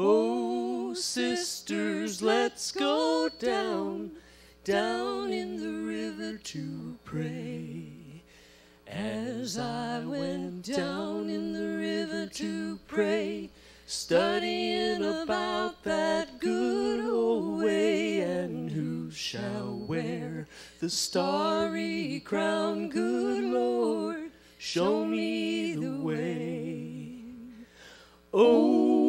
Oh, sisters, let's go down. Down in the river to pray. As I went down in the river to pray, studying about that good old way, and who shall wear the starry crown? Good Lord, show me the way. Oh,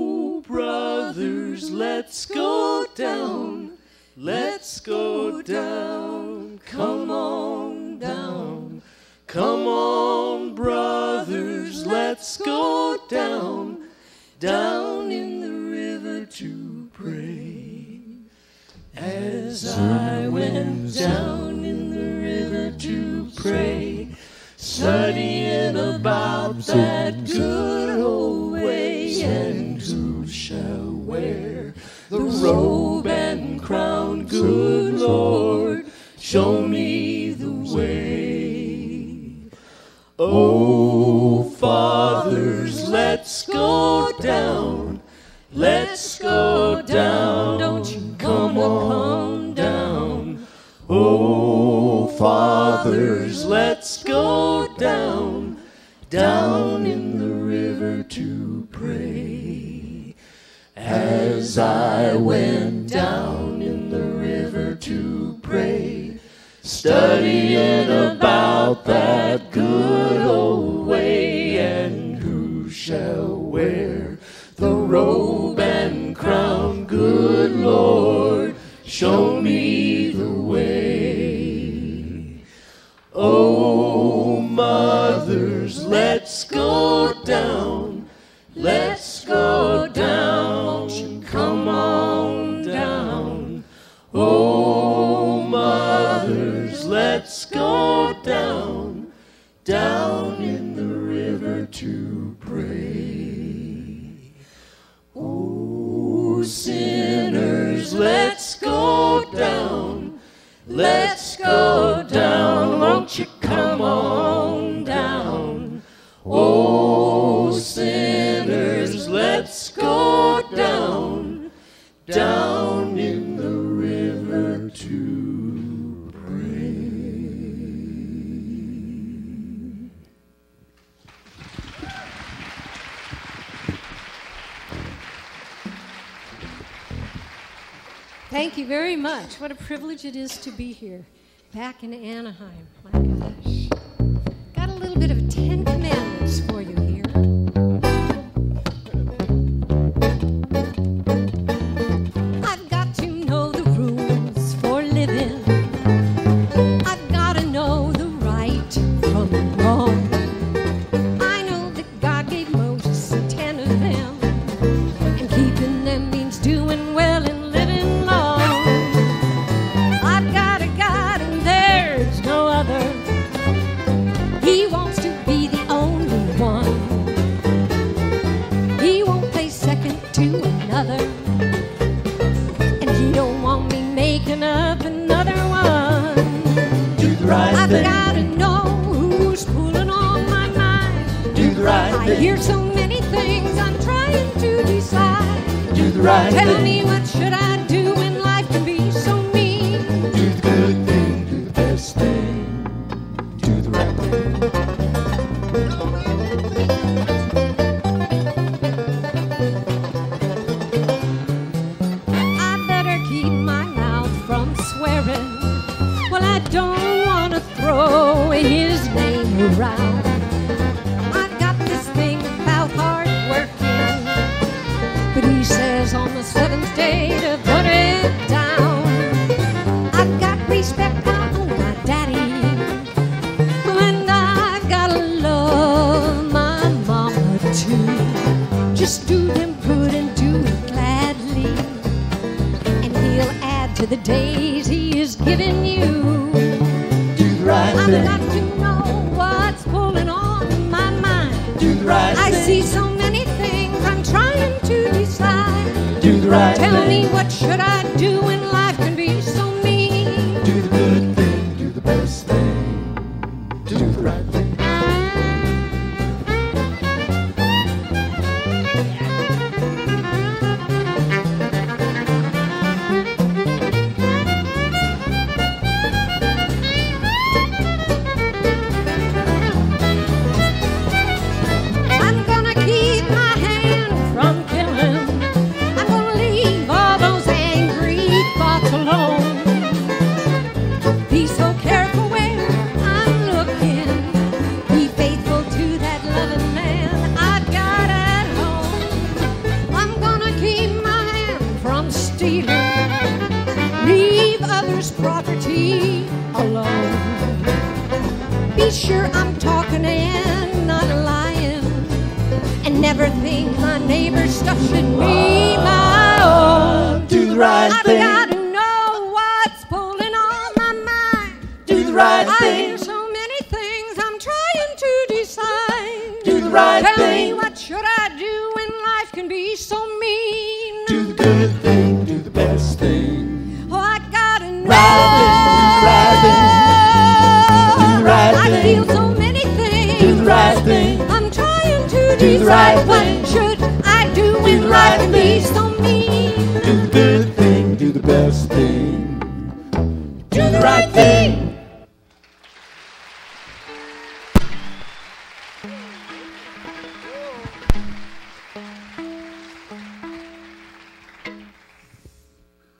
brothers, let's go down. Let's go down. Come on down. Come on, brothers, let's go down. Down in the river to pray. As I went down in the river to pray, studying about that good the robe and crown? Good Lord, show me the way. Oh, privilege it is to be here, back in Anaheim. My gosh. Got a little bit of Ten Commandments for you the right I thing. hear so many things I'm trying to decide. Do the right Tell thing. me what should I thing. feel so many things. Do the right thing. I'm trying to Do the decide right what thing. should I do Do when the life can be so mean. Do the good thing. Do the best thing. Do the right thing.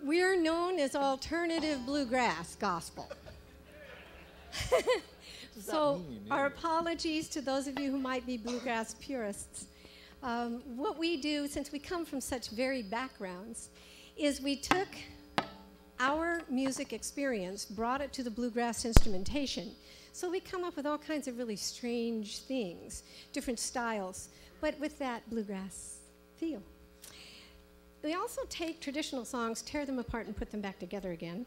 We're known as alternative bluegrass gospel. so, our apologies to those of you who might be bluegrass purists. Um, what we do, since we come from such varied backgrounds, is we took our music experience, brought it to the bluegrass instrumentation. So we come up with all kinds of really strange things, different styles, but with that bluegrass feel. We also take traditional songs, tear them apart, and put them back together again.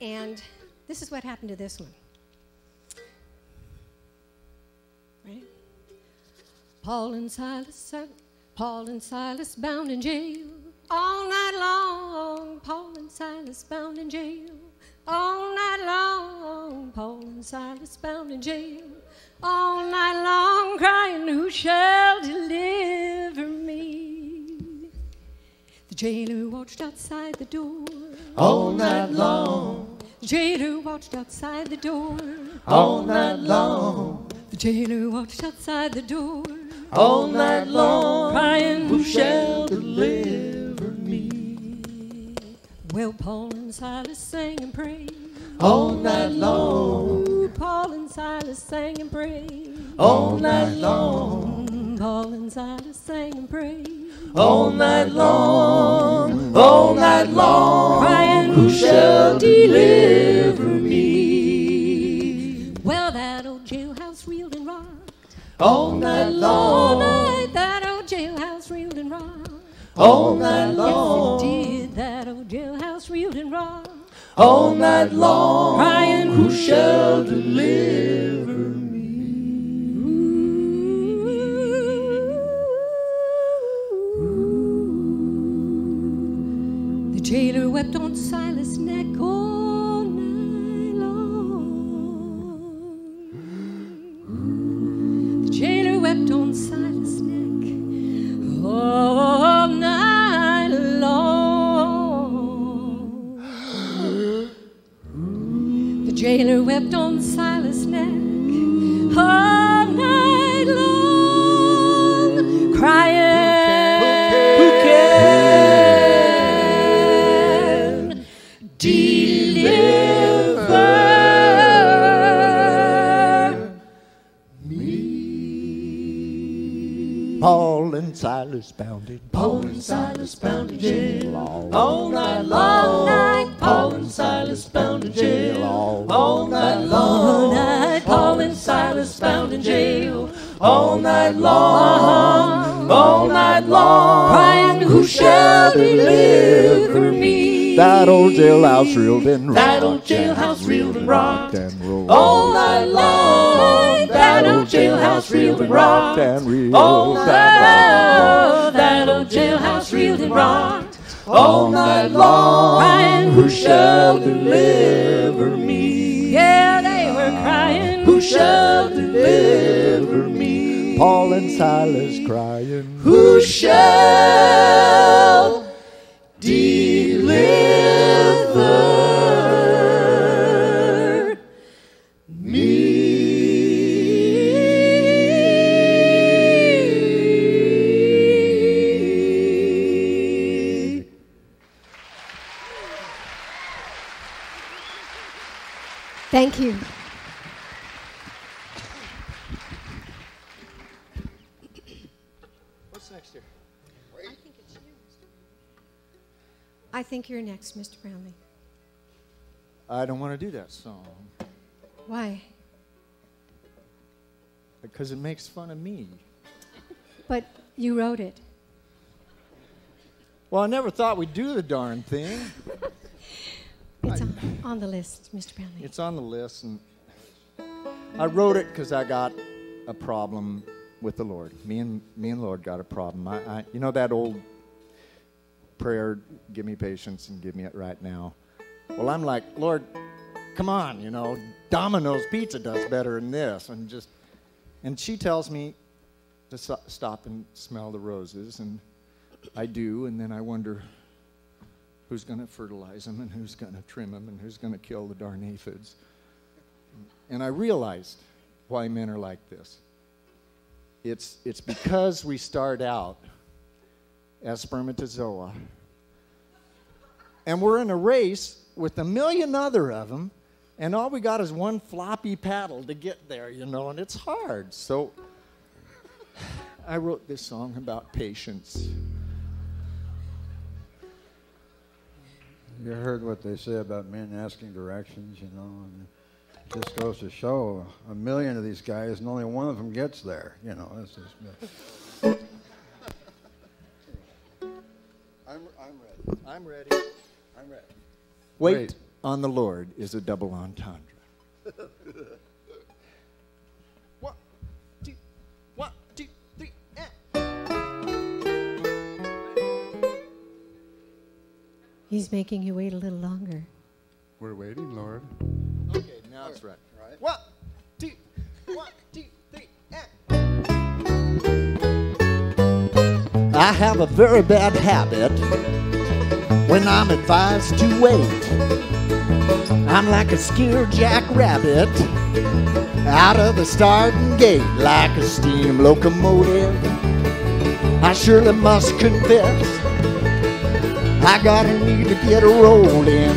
And this is what happened to this one. Paul and Silas, Paul and Silas bound in jail all night long. Paul and Silas bound in jail all night long. Paul and Silas bound in jail all night long, crying, Who shall deliver me? The jailer watched outside the door. All night long. The jailer watched outside the door. All night long. Jailer watched outside the door. All night long. Crying, Who shall deliver me? Well, Paul and Silas sang and prayed. All night long. Ooh, Paul and Silas sang and prayed. All night long. Paul and Silas sang and prayed. All night long. All night long. Crying, Who shall deliver me? All night All long. night, that old jailhouse reeled and rocked. All night long. Yes, it did. That old jailhouse reeled and rocked. All night long. Crying, Who shall deliver me? The jailer wept on Silas' neck all Wept on Silas' neck all night long. The jailer wept on Silas' neck all Silas bound in Paul and Silas bound in jail all night long. night, Paul and Silas bound in jail all night all long. night. Paul and Silas bound in jail all night long. All night long. Crying, Who shall deliver me? That old jailhouse reeled and rocked. That old jailhouse reeled and rocked. and rolled. All night long, that old jailhouse reeled and rocked. and reeled. All night long, that old jailhouse reeled and rocked. All night long, Crying, who shall deliver me? Yeah, they were crying. Who shall deliver me? Paul and Silas crying. Who shall Thank you. What's next here? I think it's you. I think you're next, Mr. Brownlee. I don't want to do that song Why? because it makes fun of me. But you wrote it. Well, I never thought we'd do the darn thing. It's on, on the list, Mr. Brownlee. It's on the list, and I wrote it because I got a problem with the Lord. Me and me and Lord got a problem. I, I, you know that old prayer, "Give me patience and give me it right now." Well, I'm like, Lord, come on, you know, Domino's Pizza does better than this, and just, and she tells me to stop and smell the roses, and I do, and then I wonder who's going to fertilize them and who's going to trim them and who's going to kill the darn aphids. And I realized why men are like this. It's, it's because we start out as spermatozoa. And we're in a race with a million other of them, and all we got is one floppy paddle to get there, you know, and it's hard. So I wrote this song about patience. You heard what they say about men asking directions, you know, and it just goes to show a million of these guys, and only one of them gets there, you know. That's just, I'm, I'm ready. I'm ready. I'm ready. Wait, Wait. on the Lord is a double entendre. He's making you wait a little longer. We're waiting, Lord. Okay, now it's right. Right. One, two, one, two, three, eh. I have a very bad habit when I'm advised to wait. I'm like a scared jackrabbit out of the starting gate, like a steam locomotive. I surely must confess, I got a need to get rolling.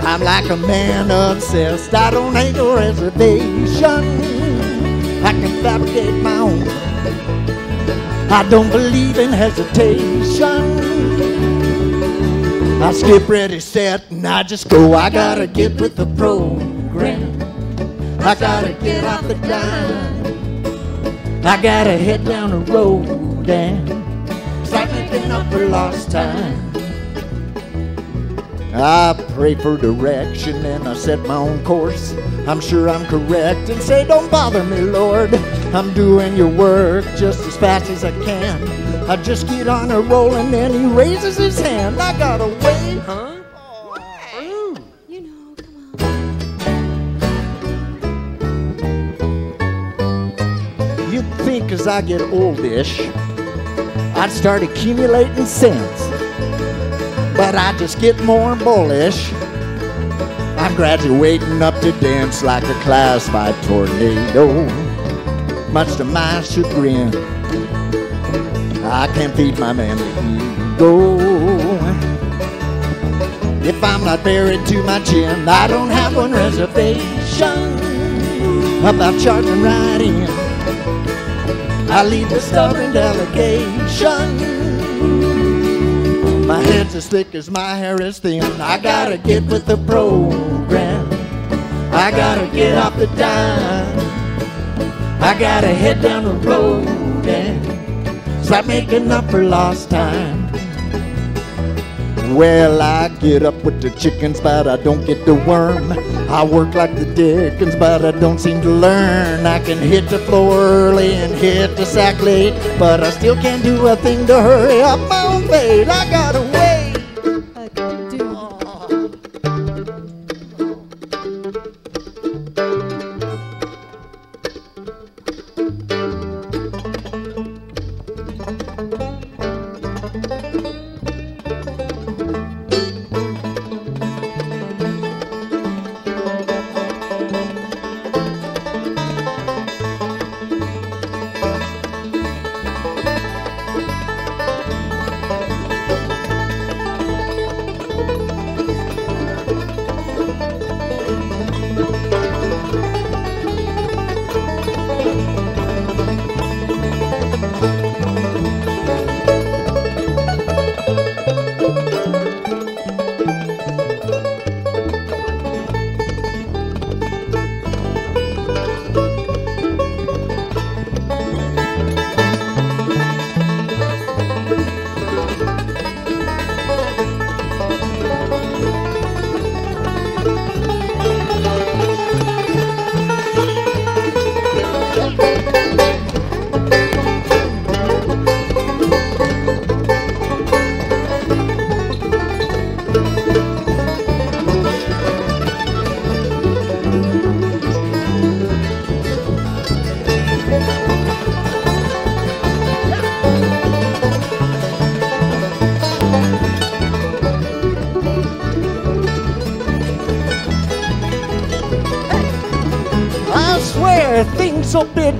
I'm like a man obsessed. I don't need a reservation. I can fabricate my own. I don't believe in hesitation. I skip ready, set, and I just go. I gotta get with the program. I gotta get off the dime. I gotta head down the road and making up for lost time. I pray for direction and I set my own course. I'm sure I'm correct and say, Don't bother me, Lord. I'm doing your work just as fast as I can. I just get on a roll and then he raises his hand. I gotta wait, huh? You know, come on. You'd think as I get oldish, I'd start accumulating sense. But I just get more bullish. I'm graduating up to dance like a class by tornado. Much to my chagrin, I can't feed my man the ego. If I'm not buried to my chin, I don't have one reservation about charging right in. I lead the stubborn delegation. My head's as thick as my hair is thin. I gotta get with the program. I gotta get off the dime. I gotta head down the road and start making up for lost time. Well, I get up with the chickens, but I don't get the worm. I work like the dickens, but I don't seem to learn. I can hit the floor early and hit the sack late, but I still can't do a thing to hurry up my own fate. I gotta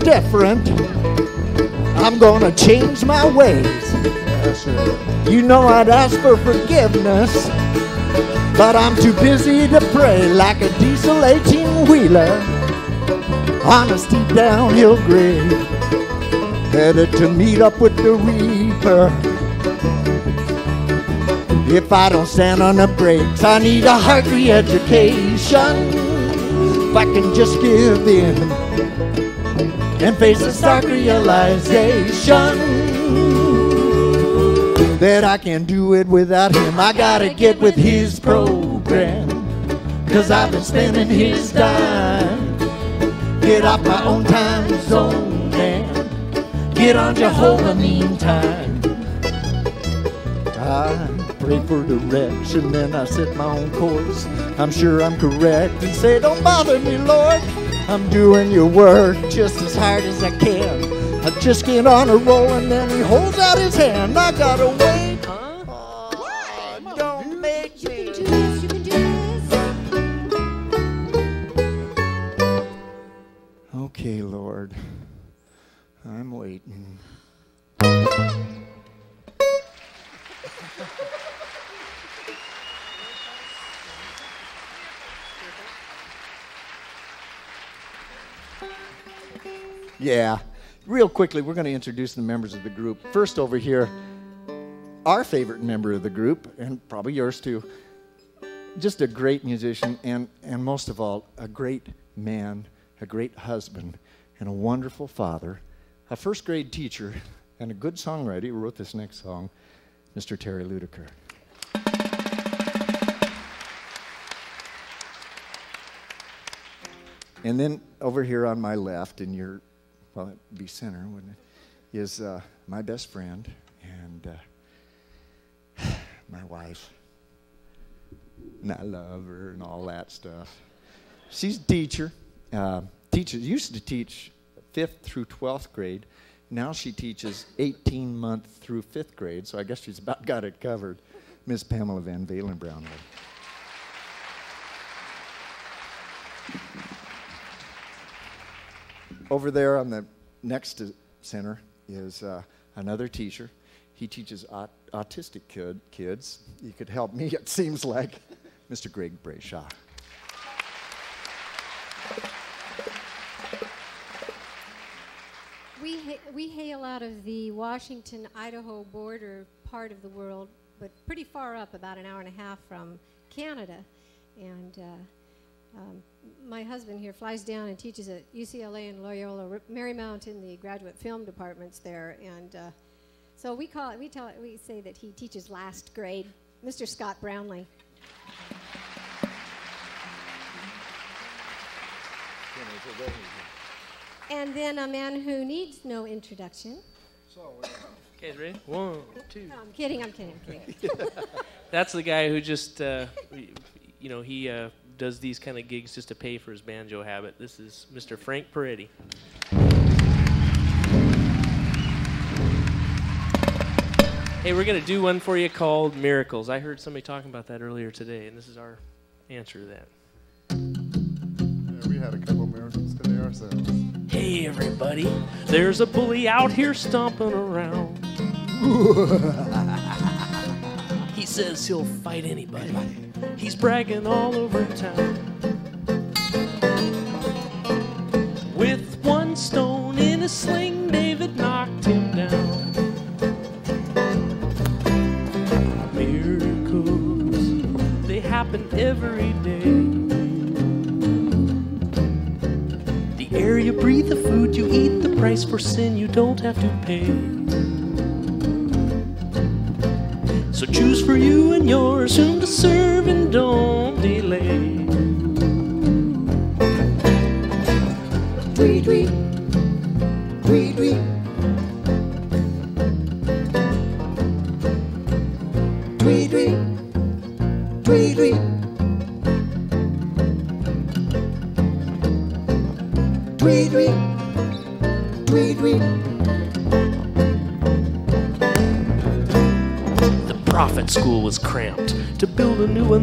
different. I'm gonna change my ways. You know I'd ask for forgiveness, but I'm too busy to pray like a diesel 18 wheeler on a steep downhill grade. Headed to meet up with the Reaper. If I don't stand on the brakes, I need a heart re-education. If I can just give in and face a stark realization that I can't do it without him. I gotta get with his program, cause I've been spending his time. Get off my own time zone and get on Jehovah meantime. I pray for direction, then I set my own course. I'm sure I'm correct and say, Don't bother me, Lord. I'm doing your work just as hard as I can. I just get on a roll and then he holds out his hand. I gotta wait. Oh, don't make You can me. do this, you can do this. Okay, Lord. I'm waiting. Yeah. Real quickly, we're going to introduce the members of the group. First, over here, our favorite member of the group, and probably yours too, just a great musician, and, and most of all, a great man, a great husband, and a wonderful father, a first grade teacher, and a good songwriter. who wrote this next song, Mr. Terry Ludiker. And then over here on my left, in your, well, it'd be center, wouldn't it, is uh, my best friend and uh, my wife. And I love her and all that stuff. She's a teacher. Uh, used to teach fifth through twelfth grade. Now she teaches 18 month through fifth grade. So I guess she's about got it covered. Miss Pamela Van Valen Brownlee. Over there on the next center is uh, another teacher. He teaches aut- autistic kid, kids. He could help me, it seems like. Mr. Greg Brayshaw. We, ha- we hail out of the Washington Idaho border part of the world, but pretty far up, about an hour and a half from Canada. And uh, um, my husband here flies down and teaches at UCLA and Loyola Marymount in the graduate film departments there. And uh, so we call it, we tell it, we say that he teaches last grade Mr. Scott Brownlee. And then a man who needs no introduction. Okay, ready? One, two. No, I'm kidding, I'm kidding, I'm kidding. That's the guy who just, uh, you know, he uh, does these kind of gigs just to pay for his banjo habit. This is Mr. Frank Peretti. Hey, we're going to do one for you called Miracles. I heard somebody talking about that earlier today, and this is our answer to that. Yeah, we had a couple miracles today ourselves. Hey, everybody, there's a bully out here stomping around. he says he'll fight anybody. He's bragging all over town. With one stone in a sling, David knocked him down. Miracles, they happen every day. The air you breathe, the food you eat, the price for sin you don't have to pay. So choose for you and yours whom to serve and don't delay. Tweet, tweet.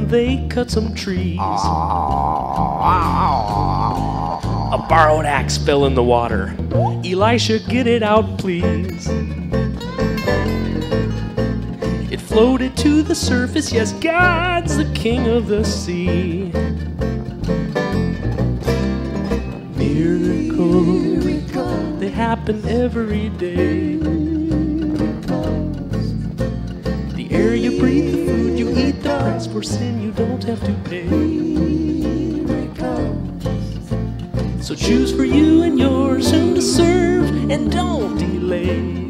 They cut some trees. A borrowed axe fell in the water. Elisha, get it out, please. It floated to the surface. Yes, God's the king of the sea. Miracles, they happen every day. The air you breathe, the food the price for sin you don't have to pay. So choose for you and yours whom to serve and don't delay.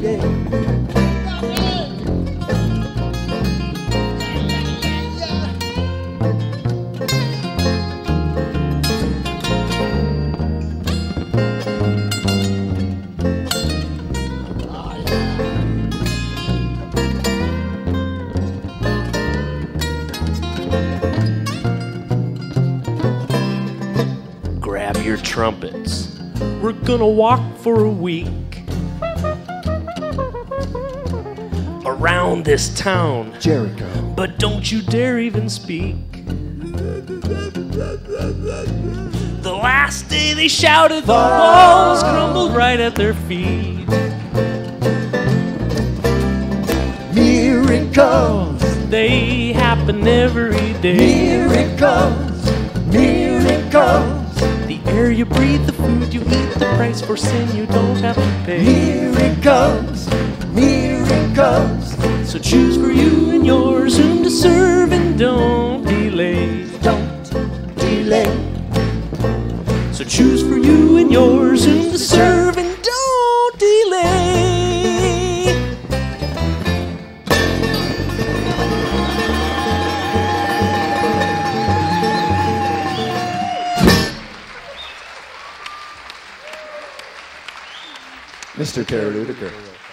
Grab gonna walk for a week around this town. Jericho. But don't you dare even speak. The last day they shouted, the walls crumbled right at their feet. Miracles. They happen every day. Miracles. Air you breathe, the food you eat, the price for sin you don't have to pay. Miracles. Miracles. So choose for you and yours whom to serve and don't delay. Don't delay. So choose for you and yours whom to serve Mr. Terry Ludiker.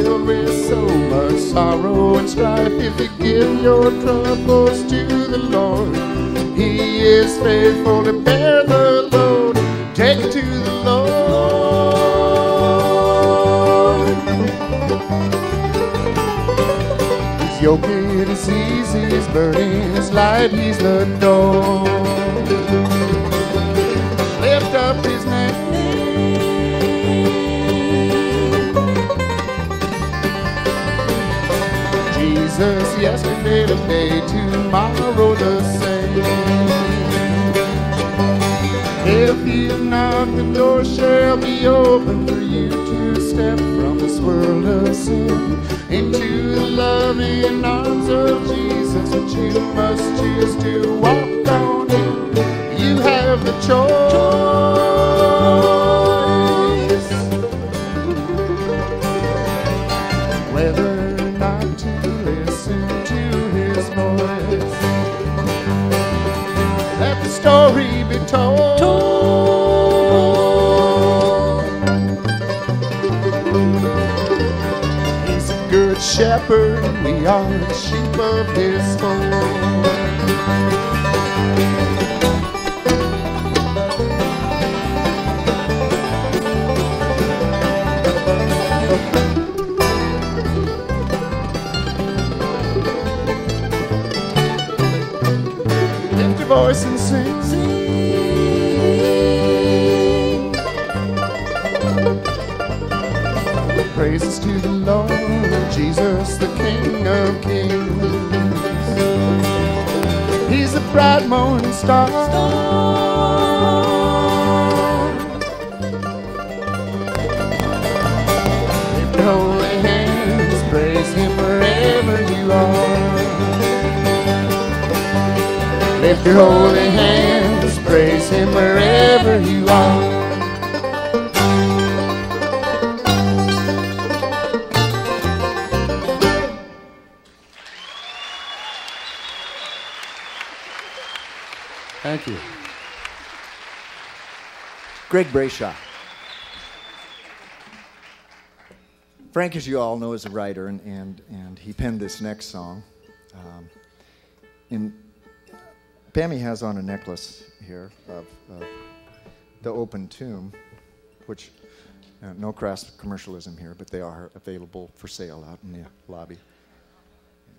Filled with so much sorrow and strife. If you give your troubles to the Lord, He is faithful to bear the load. Take it to the Lord. His yoke is easy, His burden is light. He's the door. Yesterday, today, tomorrow the same. If you knock, the door shall be open for you to step from this world of sin into the loving arms of Jesus. But you must choose to walk on in. You have the choice. Told. He's a good shepherd, we are the sheep of his fold. Your holy hands, praise Him wherever you are. Thank you. Greg Brayshaw. Frank, as you all know, is a writer, and, and, and he penned this next song. Pammy has on a necklace here of, of the open tomb, which uh, no crass commercialism here, but they are available for sale out in the lobby.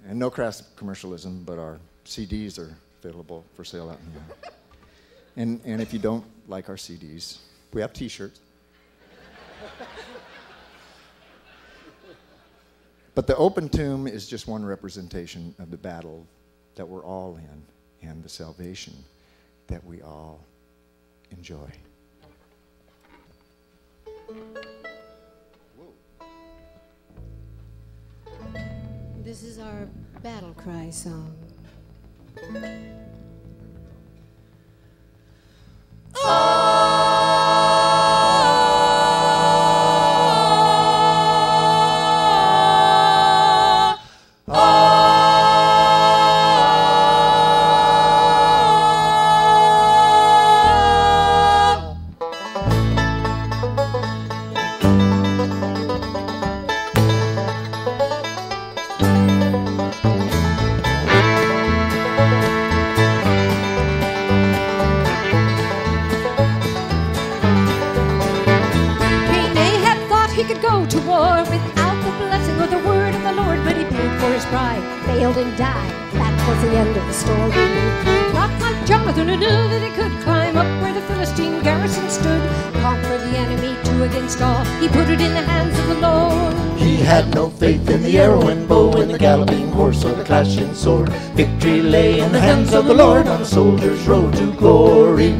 And no crass commercialism, but our CDs are available for sale out in the and, and if you don't like our CDs, we have t shirts. but the open tomb is just one representation of the battle that we're all in and the salvation that we all enjoy. This is our battle cry song. He could go to war without the blessing or the word of the Lord, but he paid for his pride, failed and died. That was the end of the story. Not like Jonathan, who knew that he could climb up where the Philistine garrison stood, conquer the enemy two against all. He put it in the hands of the Lord. He had no faith in the arrow and bow, in the galloping horse or the clashing sword. Victory lay in the hands of the Lord on a soldier's road to glory.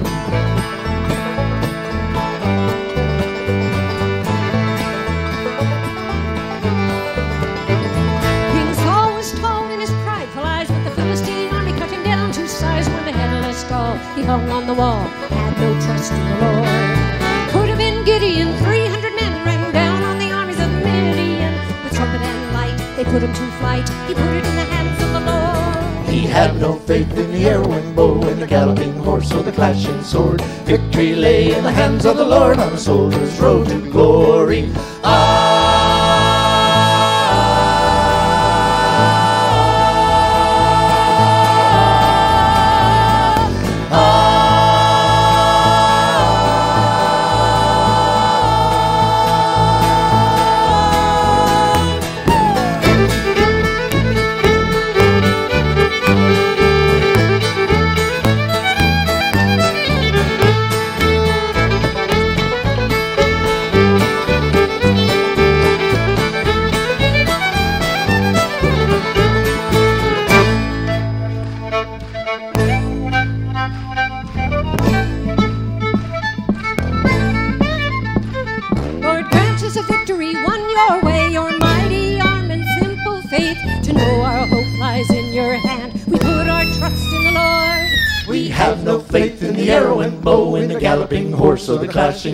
Put him to flight. He put it in the hands of the Lord. He had no faith in the arrow and bow, in the galloping horse or the clashing sword. Victory lay in the hands of the Lord on a soldier's road to glory.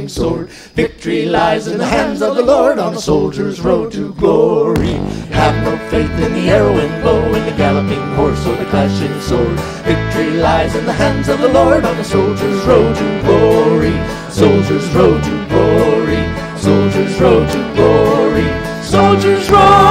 sword. Victory lies in the hands of the Lord on a soldier's road to glory. Have no faith in the arrow and bow, in the galloping horse or the clashing sword. Victory lies in the hands of the Lord on a soldier's road to glory. Soldier's road to glory. Soldier's road to glory. Soldier's road.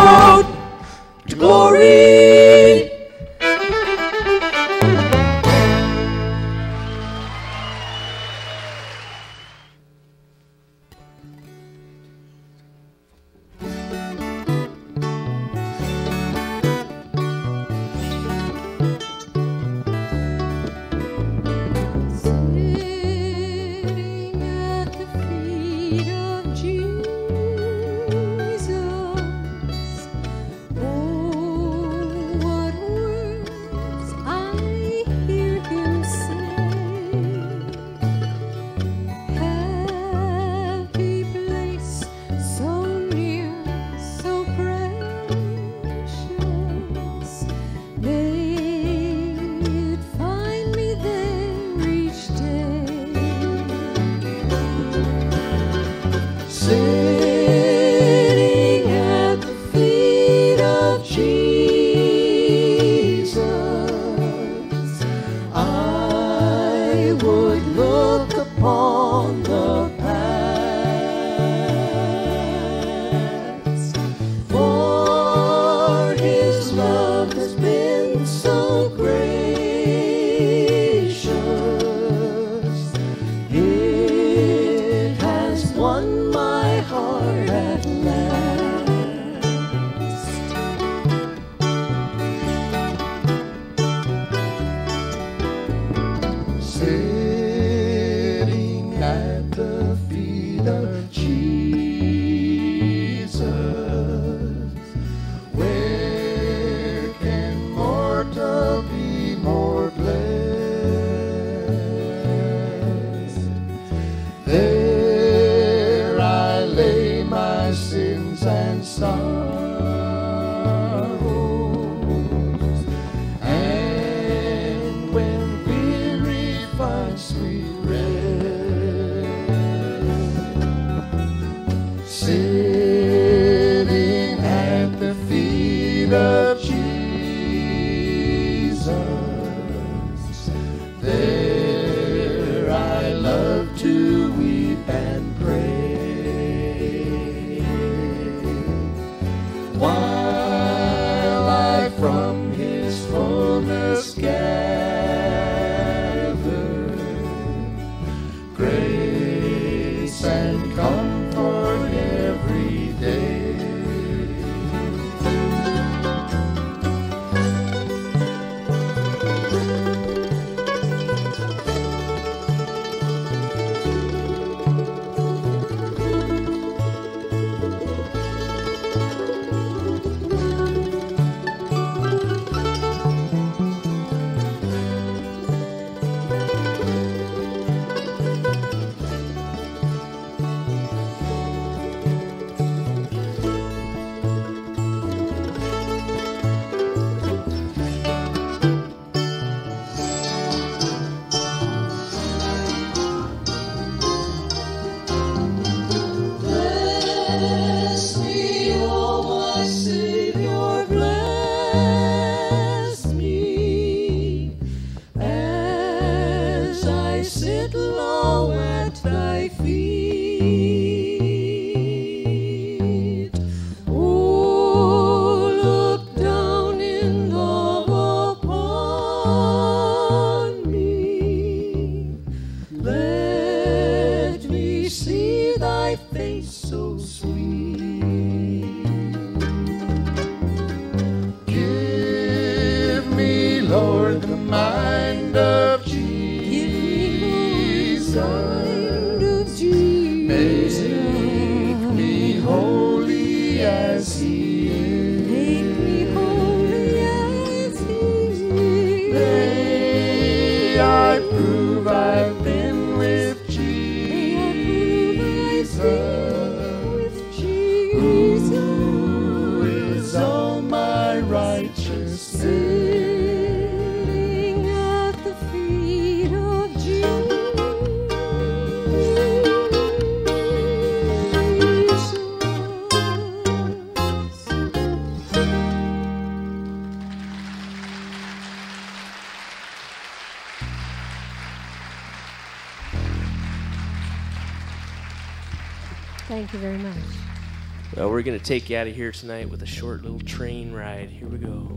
Going to take you out of here tonight with a short little train ride. Here we go.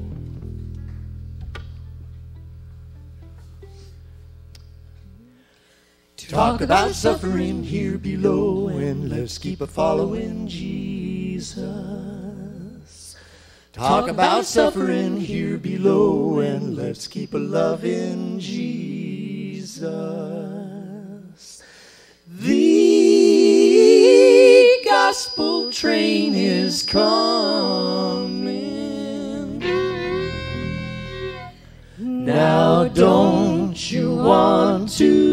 To talk about suffering here below, and let's keep a following Jesus. Talk about suffering here below, and let's keep a loving Jesus. The gospel train is coming. Now, don't you want to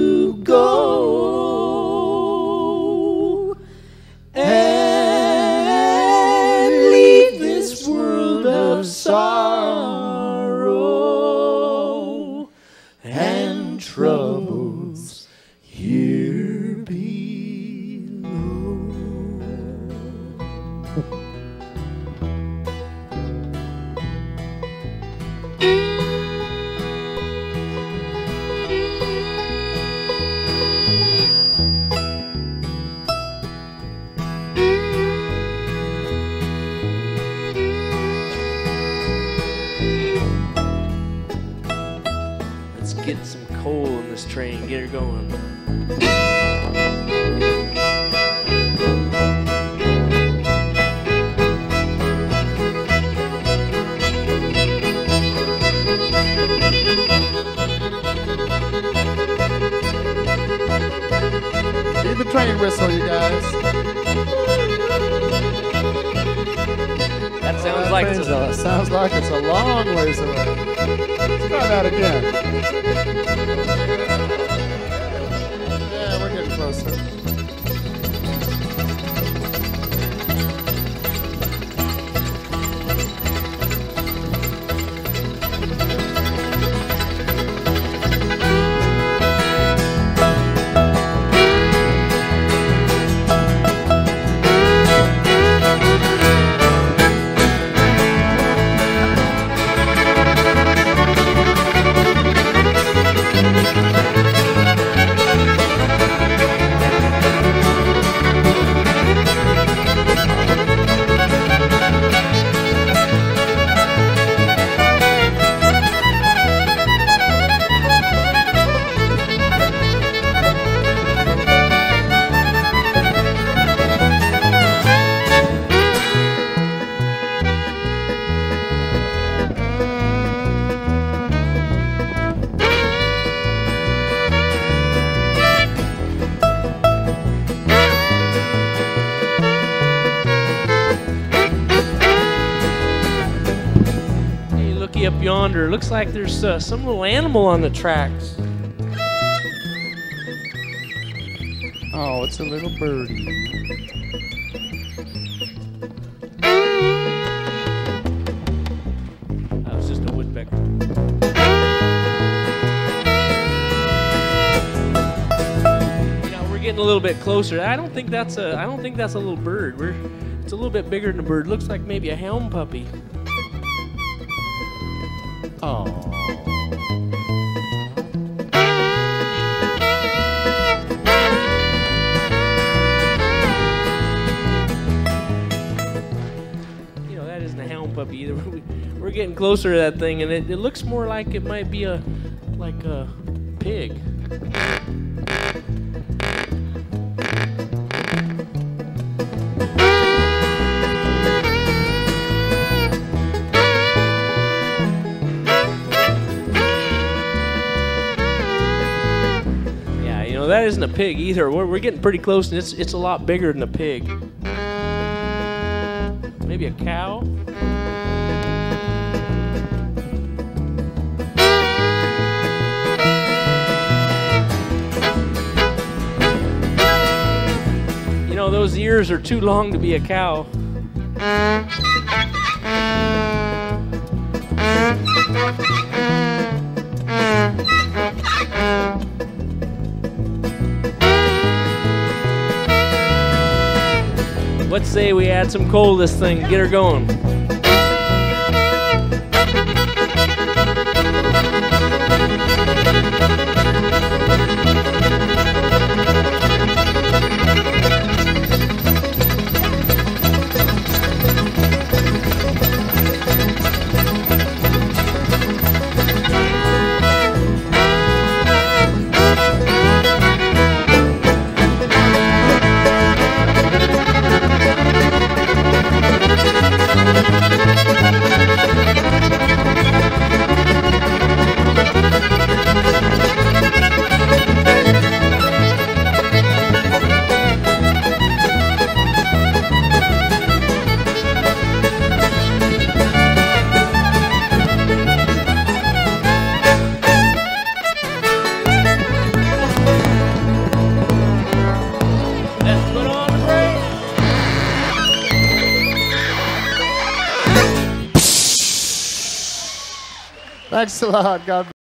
we're Looks like there's uh, some little animal on the tracks. Oh, it's a little birdie. That was just a woodpecker. You know, we're getting a little bit closer. I don't think that's a. I don't think that's a little bird. We're. It's a little bit bigger than a bird. Looks like maybe a hound puppy. Puppy either. We- We're getting closer to that thing, and it, it looks more like it might be a, like a pig. That isn't a pig either. We're, we're getting pretty close, and it's it's a lot bigger than a pig. Maybe a cow. You know those ears are too long to be a cow. Let's say we add some coal to this thing, get her going. Thanks a lot. God